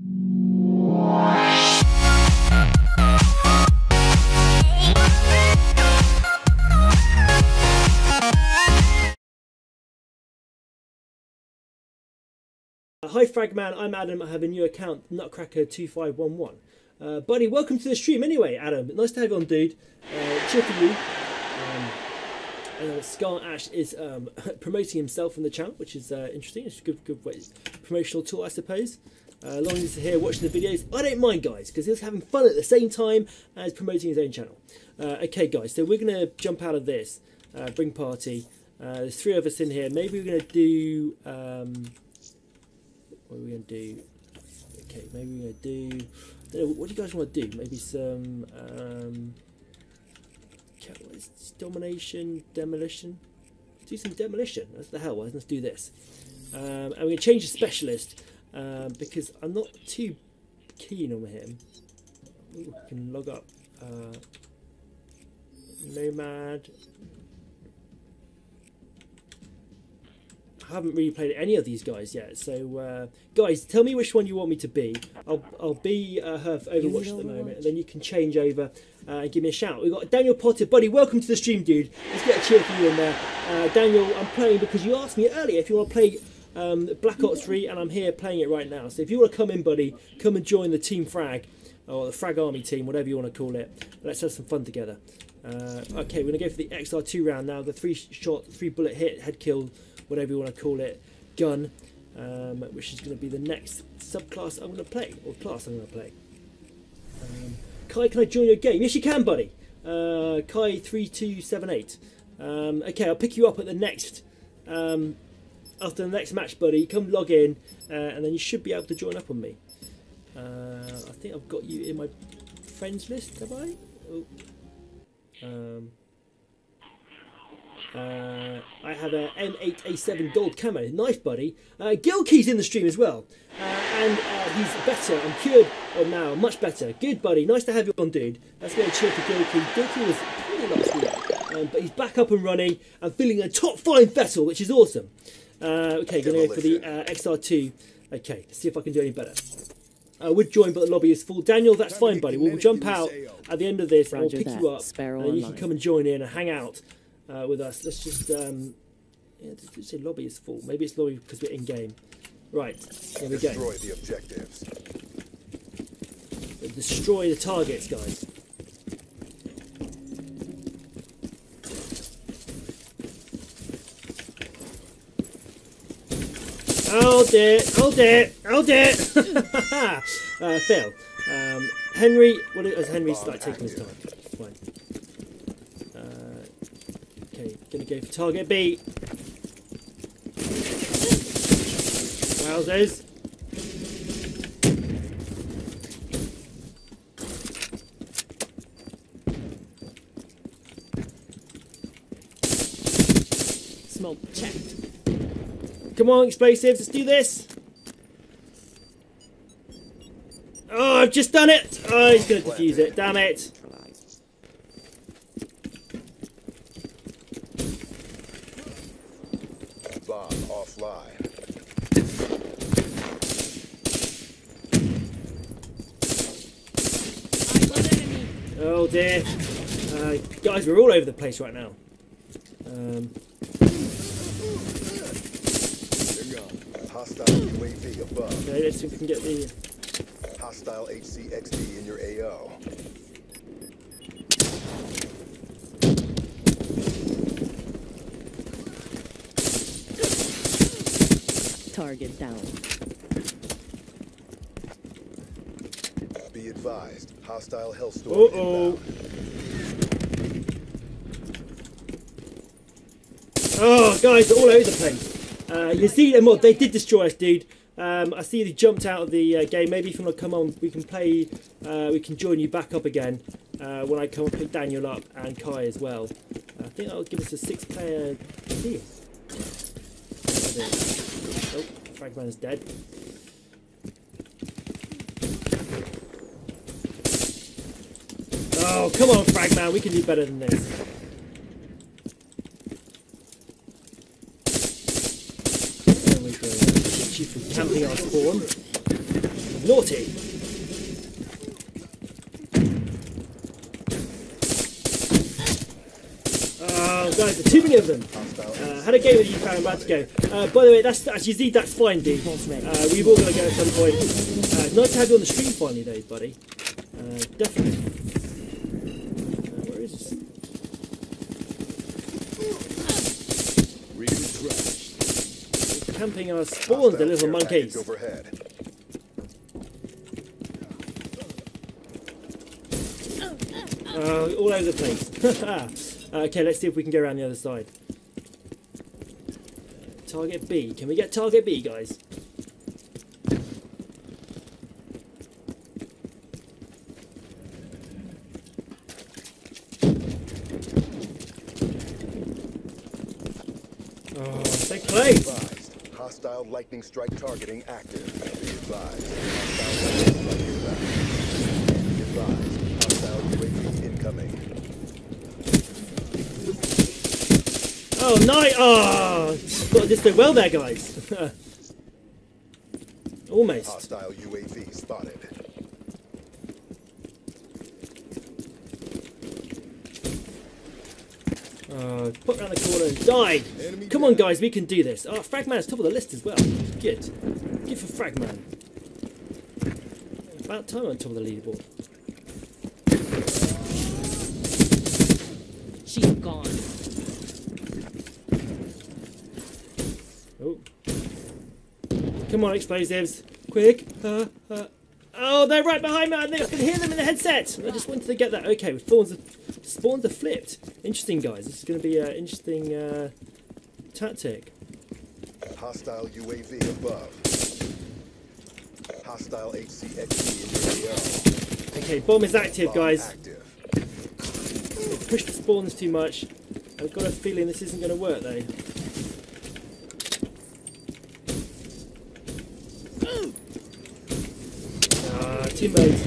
Uh, hi Fragman, I'm Adam. I have a new account, Nutcracker2511. Uh, buddy, welcome to the stream anyway, Adam. Nice to have you on, dude. Uh, cheer for you. Um, uh, Scar Ash is um, promoting himself on the channel, which is uh, interesting. It's a good, good way, promotional tool, I suppose. Uh, long as he's here watching the videos, I don't mind, guys, because he's having fun at the same time as promoting his own channel. Uh, okay, guys, so we're going to jump out of this, uh, bring party. Uh, there's three of us in here. Maybe we're going to do. Um, what are we going to do? Okay, maybe we're going to do. Know, what do you guys want to do? Maybe some. Um, domination, demolition. Let's do some demolition. That's the hell. Let's do this. Um, and we're going to change the specialist um, because I'm not too keen on him. Ooh, I can log up. Uh, Nomad. I haven't really played any of these guys yet, so uh, guys, tell me which one you want me to be. I'll I'll be uh, her Overwatch at the moment, and then you can change over uh, and give me a shout. We've got Daniel Potter, buddy. Welcome to the stream, dude. Let's get a cheer for you in there, uh, Daniel. I'm playing because you asked me earlier if you want to play um, Black Ops 3, and I'm here playing it right now. So if you want to come in, buddy, come and join the Team Frag or the Frag Army team, whatever you want to call it. Let's have some fun together. Uh, okay, we're gonna go for the XR2 round now. The three shot, three bullet hit, head kill whatever you want to call it, gun, um, which is going to be the next subclass I'm going to play, or class I'm going to play. Um, Kai, can I join your game? Yes, you can, buddy. Uh, Kai3278. Um, okay, I'll pick you up at the next, um, after the next match, buddy. Come log in, uh, and then you should be able to join up on me. Uh, I think I've got you in my friends list, have I? Oh. Um, uh, I have a M8A7 gold camo. knife buddy. Uh, Gilkey's in the stream as well. Uh, and uh, he's better. I'm cured on now. Much better. Good, buddy. Nice to have you on, dude. Let's get a cheer for Gilkey. Gilkey was pretty last week. Um, but he's back up and running and feeling a top five vessel, which is awesome. Uh, okay, going to go for the uh, XR2. Okay, let's see if I can do any better. I would join, but the lobby is full. Daniel, that's fine, buddy. We'll jump out at the end of this and we'll pick you up. And you can come and join in and hang out uh, with us. Let's just, um, yeah, did say lobby is full? Maybe it's lobby because we're in game. Right, here we go. Destroy the objectives. Destroy the targets, guys. Hold it, hold it, hold it! uh, fail. Um, Henry, what is Henry's like taking his time? Fine. Uh, Okay, gonna go for target B. Wowzers. Smoke checked. Come on, explosives, let's do this. Oh, I've just done it. Oh, he's gonna defuse it. Damn it. Bomb offline. Oh dear. Uh, guys, we're all over the place right now. Um, Hostile UAV above. okay, let's see if we can get the. Hostile HCXD in your AO. Target down. Be advised. Hostile Hellstorm Uh oh. inbound. Oh, guys, all over the place. Uh, you see them, they did destroy us, dude. Um, I see they jumped out of the uh, game. Maybe if you want to come on, we can play. Uh, we can join you back up again uh, when I come and pick Daniel up and Kai as well. I think that'll give us a six-player team. Oh, Fragman is dead. Oh, come on, Fragman. We can do better than this. There we go. Keep you from camping our spawn. Naughty. Oh, guys, there's too many of them. Uh, had a game with you, Farron, about to go. Uh, by the way, that's actually Z, that's fine, dude. Uh, we've all got to go at some point. Uh, nice to have you on the stream finally, though, buddy. Uh, definitely. Uh, where is this? Camping our spawns, the little monkeys. Overhead. Uh, all over the place. Uh, okay, let's see if we can go around the other side. Target B. Can we get target B, guys? Oh, so close. Hostile lightning strike targeting active. Be advised. Hostile lightning strike inbound. Be advised. Hostile UAV incoming. Oh, nice! Oh, got this did well there, guys. Almost. Hostile UAV spotted. Oh, put around the corner and died. Enemy Come on, guys, we can do this. Oh, Fragman's top of the list as well. Good. Good for Fragman. About time on top of the leaderboard. She's gone. Oh. Come on, explosives. Quick. Uh, uh. Oh, they're right behind me. I I can hear them in the headset. I just wanted to get that. Okay, spawns are, spawns are flipped. Interesting, guys. This is going to be an interesting uh, tactic. Hostile UAV above. Hostile HCXD in your AO. Okay, bomb is active, guys. Active. Pushed the spawns too much. I've got a feeling this isn't going to work, though. Ah, teammates.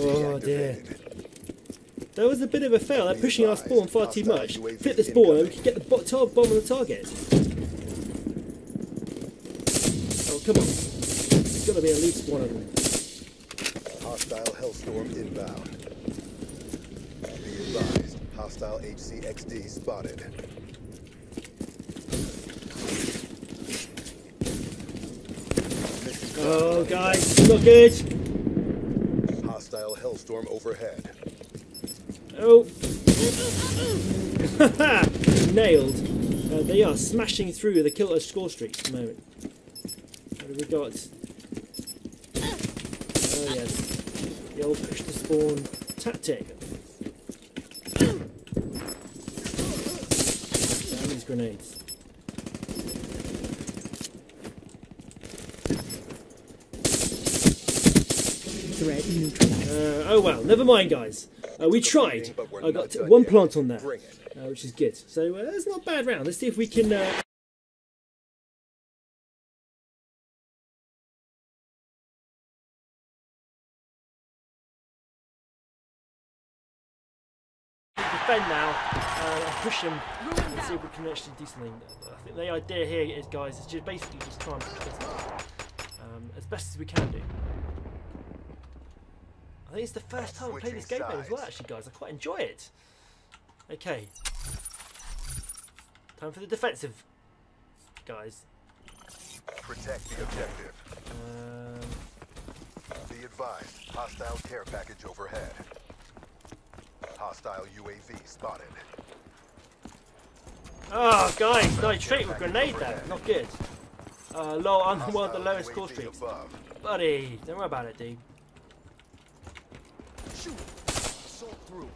Oh, dear. That was a bit of a fail. They're pushing our spawn far too much. Flip the spawn and we can get the bo- top bomb on the target. Oh, come on. There's got to be at least one of them. Hostile Hellstorm inbound. Be advised. Hostile HCXD spotted. Oh, guys, not good. Hostile Hellstorm overhead. Oh. Nailed. Uh, they are smashing through the killer score streaks at the moment. What have we got? Oh, yes. The old push to spawn tactic. Damn these grenades. Threat. Uh, oh well, never mind, guys. Uh, we tried. I got one plant on there, uh, which is good. So uh, that's not a bad round. Let's see if we can. Uh... Defend now uh, and push them and see if we can actually do something. I think the idea here is, guys, is just basically just try and push this um, as best as we can do. I think it's the first time I played this game as well, actually, guys. I quite enjoy it. Okay. Time for the defensive, guys. Protect the objective. Um, Be advised. Hostile care package overhead. Hostile UAV spotted. oh, guys, no, straight with grenade there. Not good. Uh, low, I'm one of the lowest UAV streaks. Above. Buddy, don't worry about it, dude. Shoot. Assault through.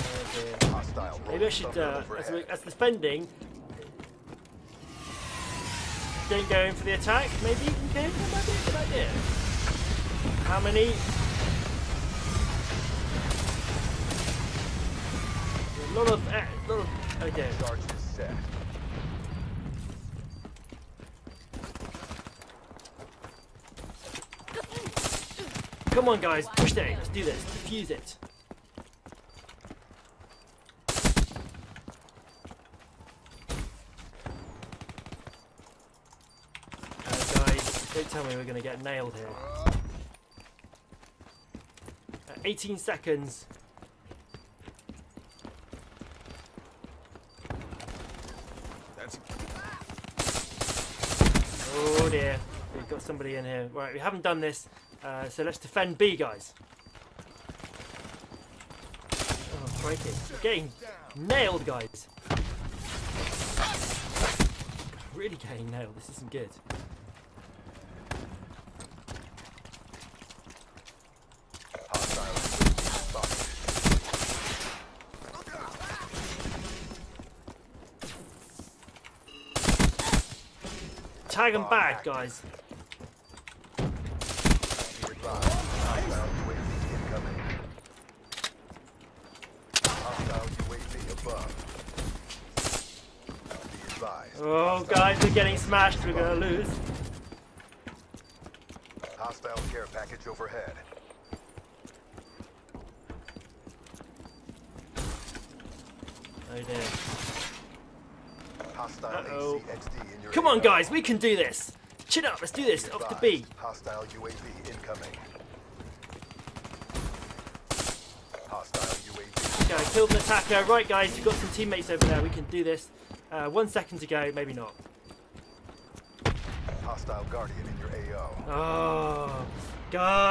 Oh, dear. Hostile. Maybe I should, uh, as, we, as the spending, don't go in for the attack. Maybe okay, that might be a good idea. How many? A lot of, uh, lot of. Okay. Charge is set. Come on, guys, push it. Let's do this. Defuse it. Don't tell me we're going to get nailed here. Uh, 18 seconds. That's Oh dear, we've got somebody in here. Right, we haven't done this, uh, so let's defend B, guys. Oh, crikey. We're getting nailed, guys. Really getting nailed. This isn't good. hostile UAV spotted. Tag them back, guys. Be advised, hostile UAV incoming. Hostile UAV above. Be advised. Oh, guys, we're getting smashed. We're going to lose. Hostile care package overhead. Oh dear. Hostile Uh-oh. HCXD in your Come on, guys, we can do this. Chin up, let's do this. Off to B. Hostile UAV incoming. Hostile UAV. Okay, I killed an attacker. Right, guys, we've got some teammates over there. We can do this. Uh, one second to go, maybe not. Hostile Guardian in your AO. Oh, guys.